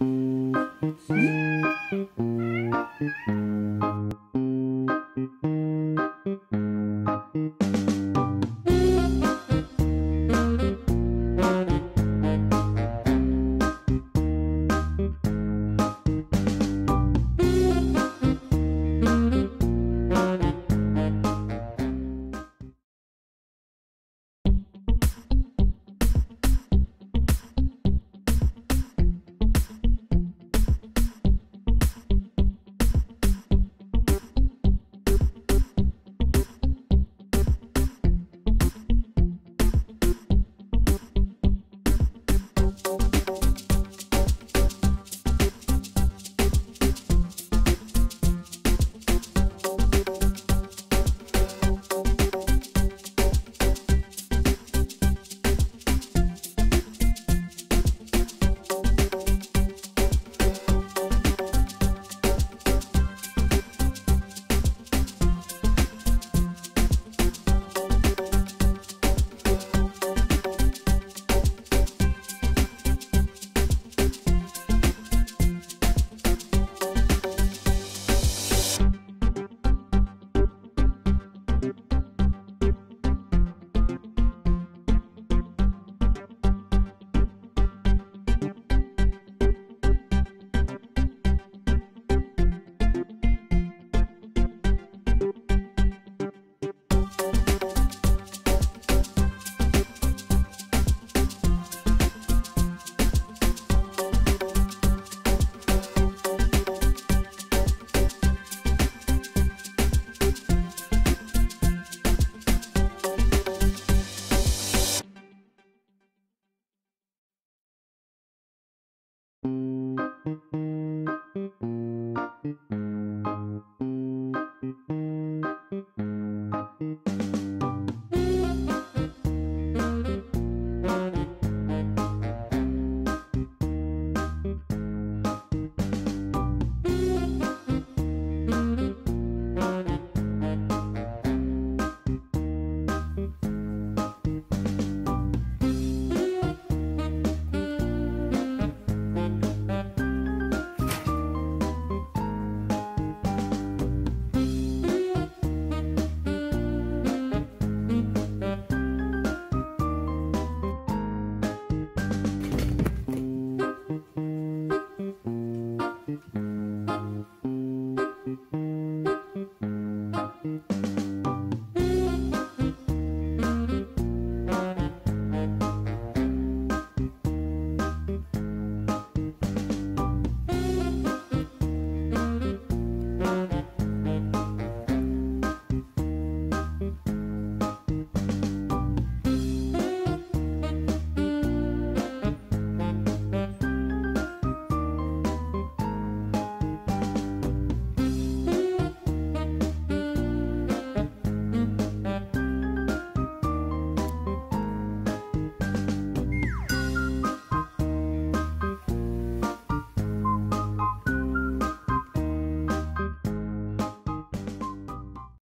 うん。